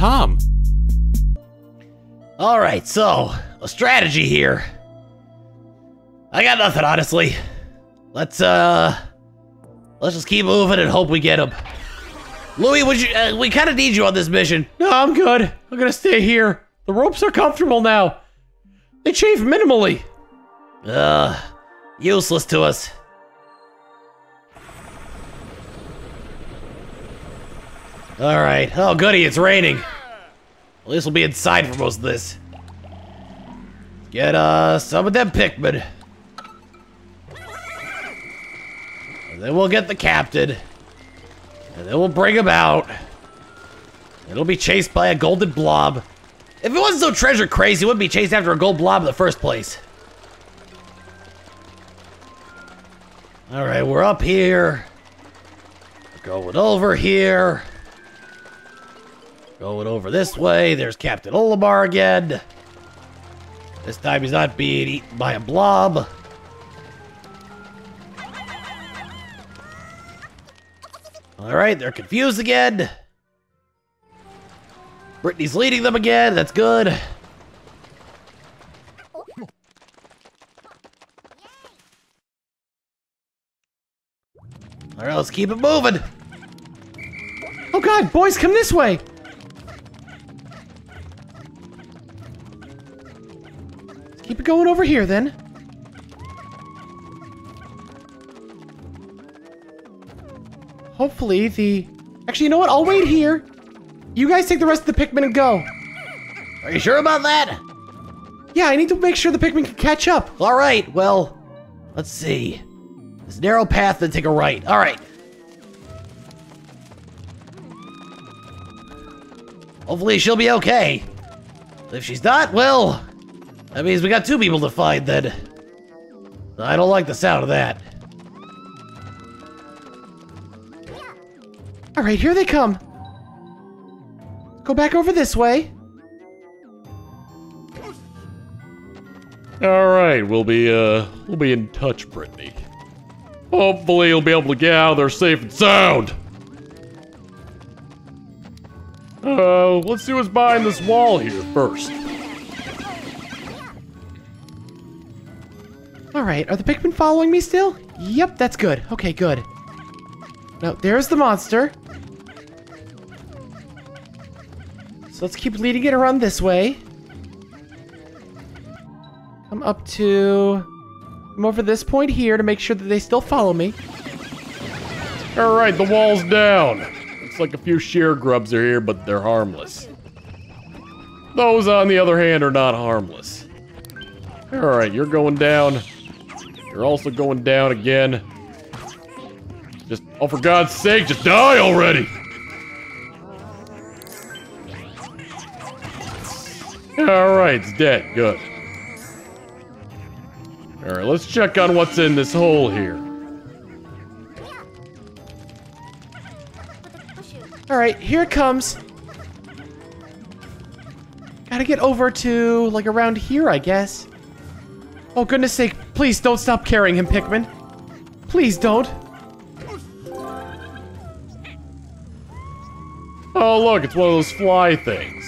Tom. Alright, so, a strategy here. I got nothing, honestly. Let's, uh... Let's just keep moving and hope we get him. Louie, would you, uh, we kind of need you on this mission. No, I'm good. I'm gonna stay here. The ropes are comfortable now. They chafe minimally. Uh, useless to us. Alright. Oh, goody, it's raining. At least we'll be inside for most of this. Get, uh, some of them Pikmin. And then we'll get the captain. And then we'll bring him out. It'll be chased by a golden blob. If it wasn't so treasure crazy, it wouldn't be chased after a gold blob in the first place. Alright, we're up here. Going over here. Going over this way. There's Captain Olimar again. This time he's not being eaten by a blob. Alright, they're confused again. Brittany's leading them again. That's good. Alright, let's keep it moving. Oh god, boys, come this way. Going over here then. Hopefully the... Actually, you know what? I'll wait here. You guys take the rest of the Pikmin and go. Are you sure about that? Yeah, I need to make sure the Pikmin can catch up. Alright, well, let's see. This narrow path, then take a right. Alright. Hopefully she'll be okay. If she's not, well, that means we got two people to find then. I don't like the sound of that. All right, here they come. Go back over this way. All right, we'll be uh, we'll be in touch, Brittany. Hopefully, you'll be able to get out of there safe and sound. Uh, let's see what's behind this wall here first. All right, are the Pikmin following me still? Yep, that's good. Okay, good. Now, there's the monster. So let's keep leading it around this way. I'm up to... I'm over this point here to make sure that they still follow me. All right, the wall's down. Looks like a few sheargrubs are here, but they're harmless. Those, on the other hand, are not harmless. All right, you're going down. You're also going down again. Just, oh, for God's sake, just die already! Alright, it's dead. Good. Alright, let's check on what's in this hole here. All right, here it comes. Gotta get over to, like, around here, I guess. Oh, goodness sake, please don't stop carrying him, Pikmin. Please don't. Oh, look, it's one of those fly things.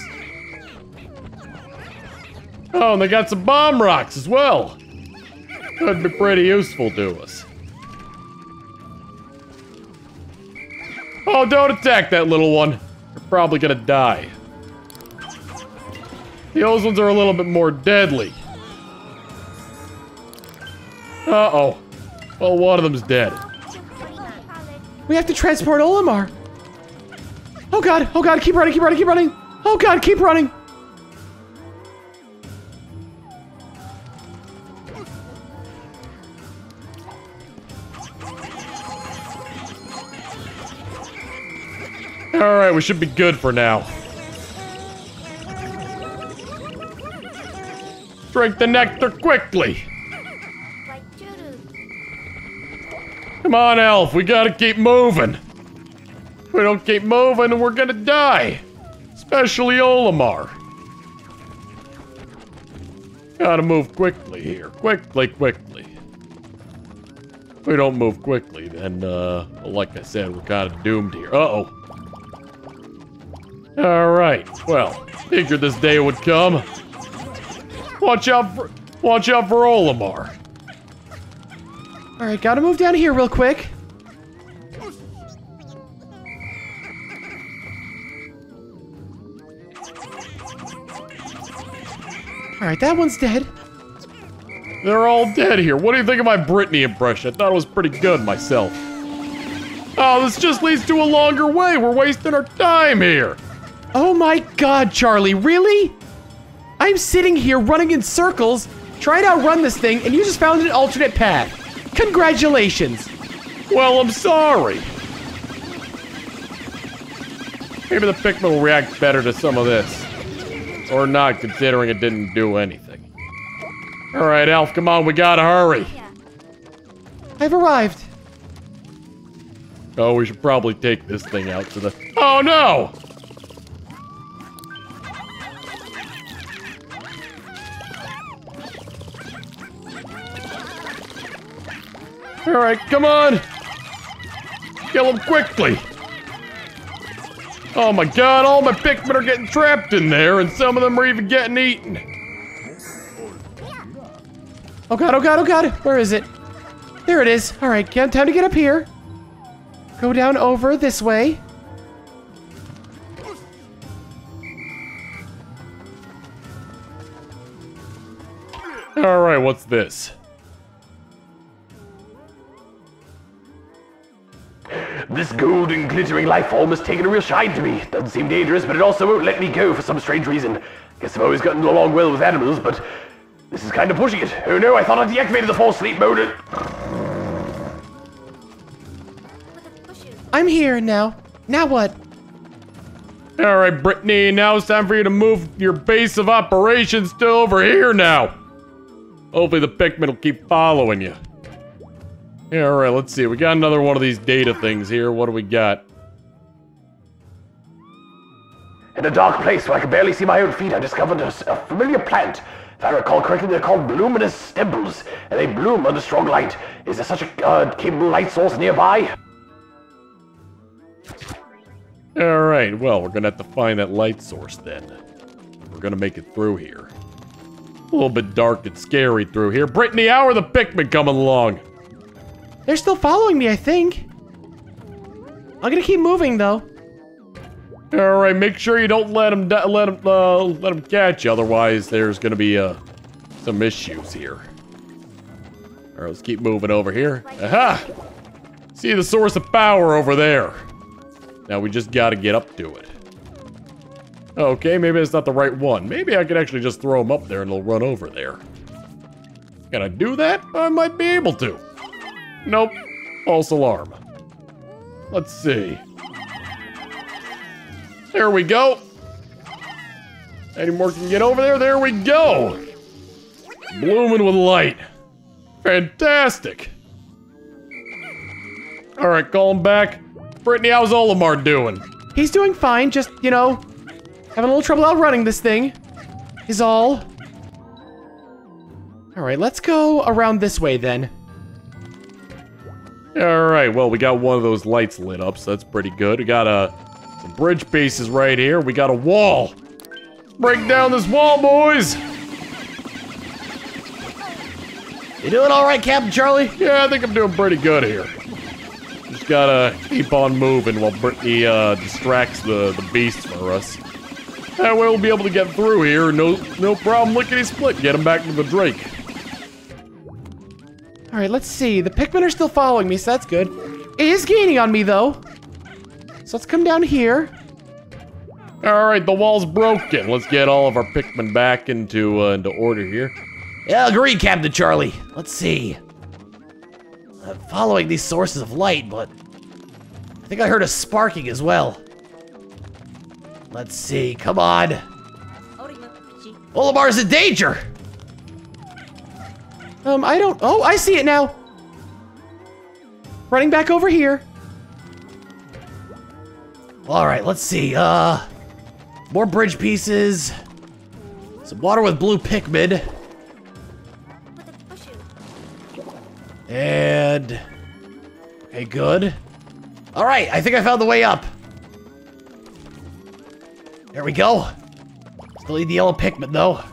Oh, and they got some bomb rocks as well. Could be pretty useful to us. Oh, don't attack that little one. You're probably gonna die. The old ones are a little bit more deadly. Uh-oh. Well, one of them's dead. We have to transport Olimar. Oh god, oh god, keep running, keep running, keep running. Oh god, keep running. Alright, we should be good for now. Drink the nectar quickly! Come on, Alph, we gotta keep moving. If we don't keep moving, we're gonna die. Especially Olimar. Gotta move quickly here. Quickly, quickly. If we don't move quickly, then, uh, like I said, we're kind of doomed here. Uh-oh. All right. Well, figured this day would come. Watch out for, watch out for Olimar. All right, gotta move down here real quick. All right, that one's dead. They're all dead here. What do you think of my Brittany impression? I thought it was pretty good myself. Oh, this just leads to a longer way. We're wasting our time here. Oh my god, Charlie, really? I'm sitting here running in circles, trying to outrun this thing, and you just found an alternate path. Congratulations. Well, I'm sorry. Maybe the Pikmin will react better to some of this. Or not, considering it didn't do anything. Alright, Alph, come on, we gotta hurry. I've arrived. Oh, we should probably take this thing out to the... Oh, no! Alright, come on! Kill him quickly! Oh my god, all my Pikmin are getting trapped in there, and some of them are even getting eaten. Oh god, oh god, oh god. Where is it? There it is. All right, time to get up here. Go down over this way. Alright, what's this? This golden glittering life form has taken a real shine to me. Doesn't seem dangerous, but it also won't let me go for some strange reason. Guess I've always gotten along well with animals, but this is kind of pushing it. Oh no, I thought I deactivated the false sleep mode. I'm here now. Now what? Alright, Brittany, now it's time for you to move your base of operations to over here now. Hopefully the Pikmin will keep following you. Yeah, alright, let's see. We got another one of these data things here. What do we got? In a dark place where I can barely see my own feet, I discovered a, a familiar plant. If I recall correctly, they're called luminous stembles, and they bloom under strong light. Is there such a uh, capable light source nearby? Alright, well, we're gonna have to find that light source then. We're gonna make it through here. A little bit dark and scary through here. Brittany, how are the Pikmin coming along? They're still following me, I think. I'm gonna keep moving though. All right, make sure you don't let them let them uh, let them catch you. Otherwise, there's gonna be uh, some issues here. All right, let's keep moving over here. Aha! See the source of power over there. Now we just gotta get up to it. Okay, maybe it's not the right one. Maybe I could actually just throw them up there and they'll run over there. Can I do that? I might be able to. Nope. False alarm. Let's see. There we go. Any more can get over there? There we go. Blooming with light. Fantastic. All right, call him back. Brittany, how's Olimar doing? He's doing fine, just, you know, having a little trouble outrunning this thing. Is all. All right, let's go around this way then. All right, well, we got one of those lights lit up, so that's pretty good. We got uh, some bridge pieces right here. We got a wall. Break down this wall, boys. You doing all right, Captain Charlie? Yeah, I think I'm doing pretty good here. Just gotta keep on moving while Brittany uh, distracts the, the beasts for us. That way we'll be able to get through here. No, no problem lickety split. Get him back to the Drake. All right, let's see. The Pikmin are still following me, so that's good. It is gaining on me, though. So let's come down here. All right, the wall's broken. Let's get all of our Pikmin back into uh, into order here. Yeah, agreed, Captain Charlie. Let's see. I'm following these sources of light, but I think I heard a sparking as well. Let's see. Come on. Olimar's in danger. Um, I don't... Oh, I see it now. Running back over here. All right, let's see. Uh, more bridge pieces. Some water with blue Pikmin. And... Okay, good. All right, I think I found the way up. There we go. Still need the yellow Pikmin, though.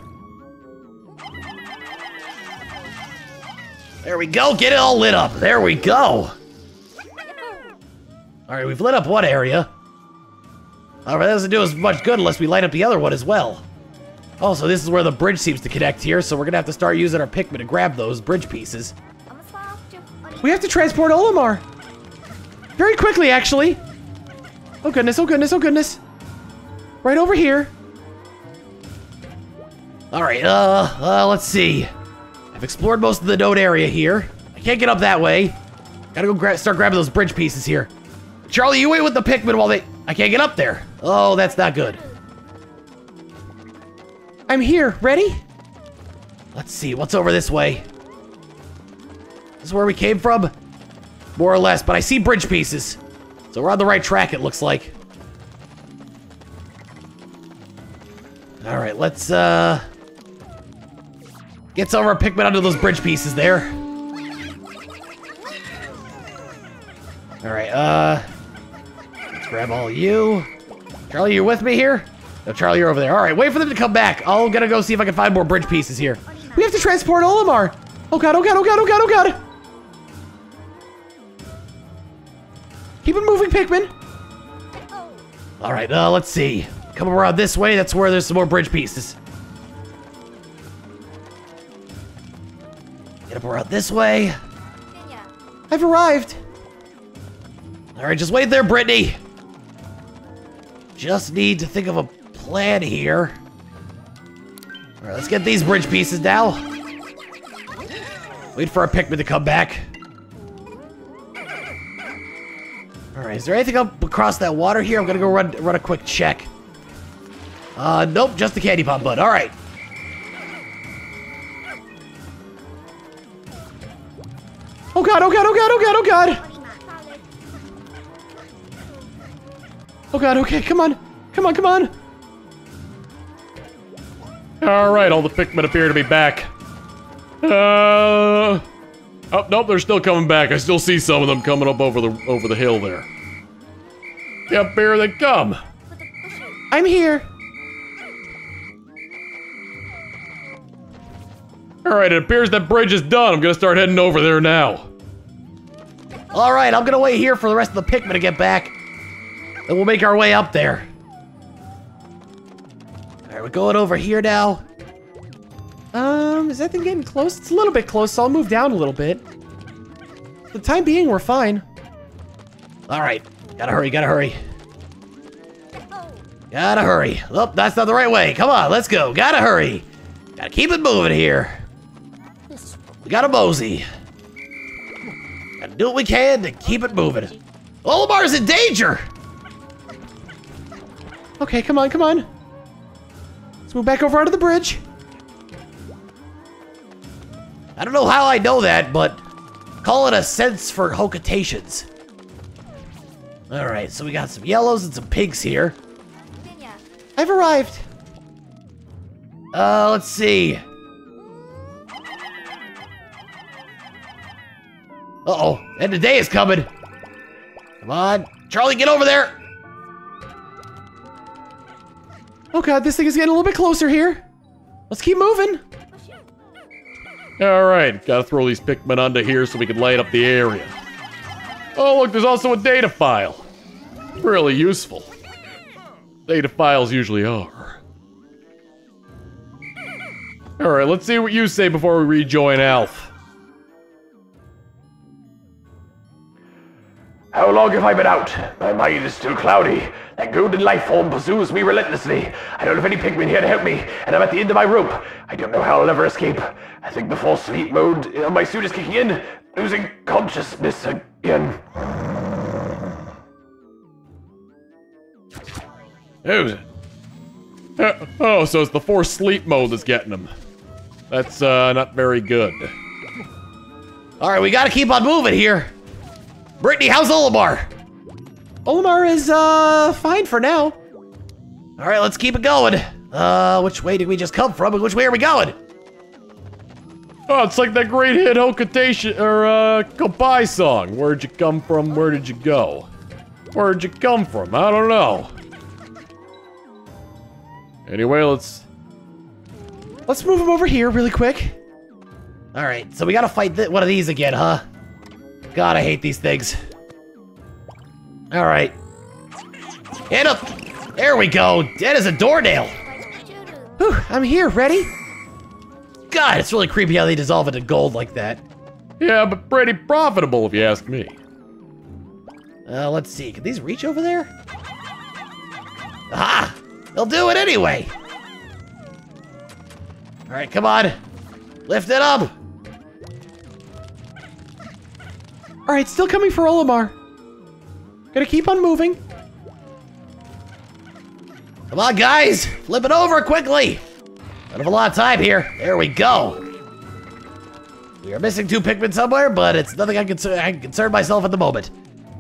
There we go. Get it all lit up. There we go. All right, we've lit up one area. However, that doesn't do us much good unless we light up the other one as well. Also, this is where the bridge seems to connect here, so we're gonna have to start using our Pikmin to grab those bridge pieces. We have to transport Olimar. Very quickly, actually. Oh goodness, oh goodness, oh goodness. Right over here. All right, uh, uh, let's see. I've explored most of the node area here. I can't get up that way. Gotta go gra start grabbing those bridge pieces here. Charlie, you wait with the Pikmin while they... I can't get up there. Oh, that's not good. I'm here. Ready? Let's see, what's over this way? This is where we came from? More or less, but I see bridge pieces. So we're on the right track, it looks like. All right, let's, uh... Get some of our Pikmin under those bridge pieces there. All right, uh... Let's grab all you. Charlie, you with me here? No, Charlie, you're over there. All right, wait for them to come back. I'm gonna go see if I can find more bridge pieces here. We have to transport Olimar. Oh god, oh god, oh god, oh god, oh god. Keep it moving, Pikmin. All right, uh, let's see. Come around this way. That's where there's some more bridge pieces. Up around this way. I've arrived. All right, just wait there, Brittany. Just need to think of a plan here. All right, let's get these bridge pieces now. Wait for our Pikmin to come back. All right, is there anything up across that water here? I'm gonna go run run a quick check. Uh, nope, just the candy pop bud. All right. God, oh god, oh god, oh god, oh god. Oh god, okay, come on. Come on, come on. All right, all the Pikmin appear to be back. Uh, oh nope, they're still coming back. I still see some of them coming up over the over the hill there. Yep, here they come. I'm here. All right, it appears that bridge is done. I'm gonna start heading over there now. All right, I'm gonna wait here for the rest of the Pikmin to get back. And we'll make our way up there. All right, we're going over here now. Um, is that thing getting close? It's a little bit close, so I'll move down a little bit. For the time being, we're fine. All right, gotta hurry, gotta hurry. Gotta hurry. Oh, that's not the right way. Come on, let's go. Gotta hurry. Gotta keep it moving here. We got a mosey. Gotta do what we can to keep it moving. Olimar's in danger! Okay, come on, come on. Let's move back over onto the bridge. I don't know how I know that, but call it a sense for hocatations. All right, so we got some yellows and some pinks here. I've arrived. Uh, let's see. Uh-oh, end of day is coming. Come on, Charlie, get over there. Oh god, this thing is getting a little bit closer here. Let's keep moving. All right, gotta throw these Pikmin under here so we can light up the area. Oh, look, there's also a data file. Really useful. Data files usually are. All right, let's see what you say before we rejoin Alph. Long have I been out? My mind is still cloudy. That golden life form pursues me relentlessly. I don't have any Pikmin here to help me, and I'm at the end of my rope. I don't know how I'll ever escape. I think the false sleep mode on my suit is kicking in, losing consciousness again. Who's it? Uh, oh, so it's the forced sleep mode that's getting him. That's uh, not very good. All right, we gotta keep on moving here. Brittany, how's Olimar? Olimar is, uh, fine for now. All right, let's keep it going. Uh, which way did we just come from, and which way are we going? Oh, it's like that great hit Hokatation or uh goodbye song. Where'd you come from? Where did you go? Where'd you come from? I don't know. Anyway, let's. Let's move him over here really quick. All right, so we gotta fight th one of these again, huh? God, I hate these things. All right. Hit up. There we go. Dead as a doornail! Whew, I'm here. Ready? God, it's really creepy how they dissolve into gold like that. Yeah, but pretty profitable if you ask me. Uh, let's see. Can these reach over there? Aha! They'll do it anyway. All right, come on. Lift it up. All right, still coming for Olimar. Gonna keep on moving. Come on, guys. Flip it over quickly. Don't have a lot of time here. There we go. We are missing two Pikmin somewhere, but it's nothing I can, I can concern myself at the moment.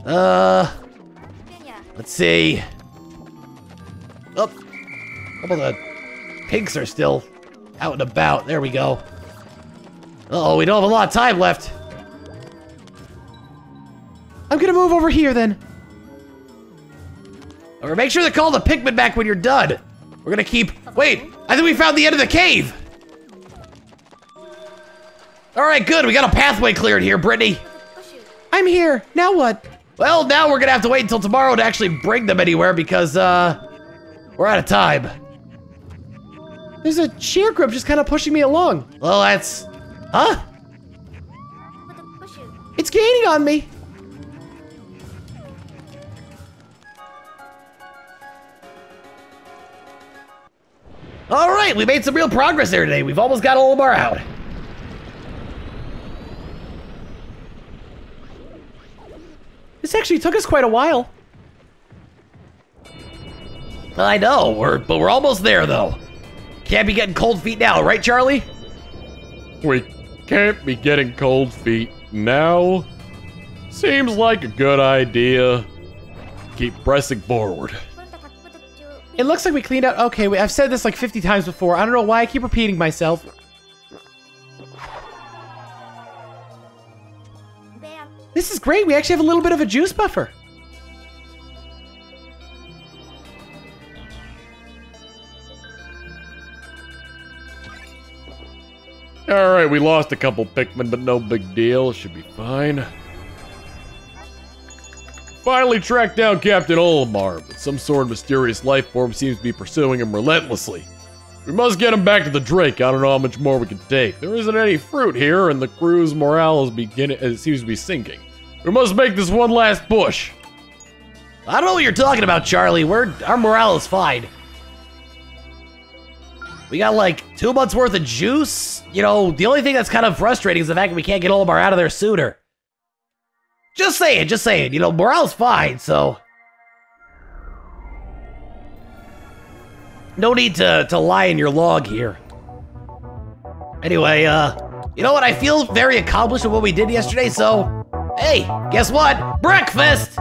Uh, let's see. Oh, couple of the pinks are still out and about. There we go. Uh oh, we don't have a lot of time left. I'm gonna move over here then. Or make sure to call the Pikmin back when you're done. We're gonna keep. Wait, I think we found the end of the cave. All right, good. We got a pathway cleared here, Brittany. I'm here. Now what? Well, now we're gonna have to wait until tomorrow to actually bring them anywhere because uh, we're out of time. There's a sheargrub just kind of pushing me along. Well, that's, huh? It's gaining on me. All right, we made some real progress there today. We've almost got Olimar out. This actually took us quite a while. I know, we're but we're almost there though. Can't be getting cold feet now, right, Charlie? We can't be getting cold feet now. Seems like a good idea. Keep pressing forward. It looks like we cleaned out. Okay, wait, I've said this like 50 times before. I don't know why I keep repeating myself. This is great. We actually have a little bit of a juice buffer. Alright, we lost a couple Pikmin, but no big deal. Should be fine. Finally tracked down Captain Olimar, but some sort of mysterious life form seems to be pursuing him relentlessly. We must get him back to the Drake. I don't know how much more we can take. There isn't any fruit here, and the crew's morale is beginning. It uh, seems to be sinking. We must make this one last push. I don't know what you're talking about, Charlie. We're our morale is fine. We got like two months worth of juice. You know, the only thing that's kind of frustrating is the fact that we can't get Olimar out of there sooner. Just saying, just saying. You know, morale's fine, so. No need to, to lie in your log here. Anyway, uh, you know what? I feel very accomplished with what we did yesterday, so. Hey, guess what? Breakfast!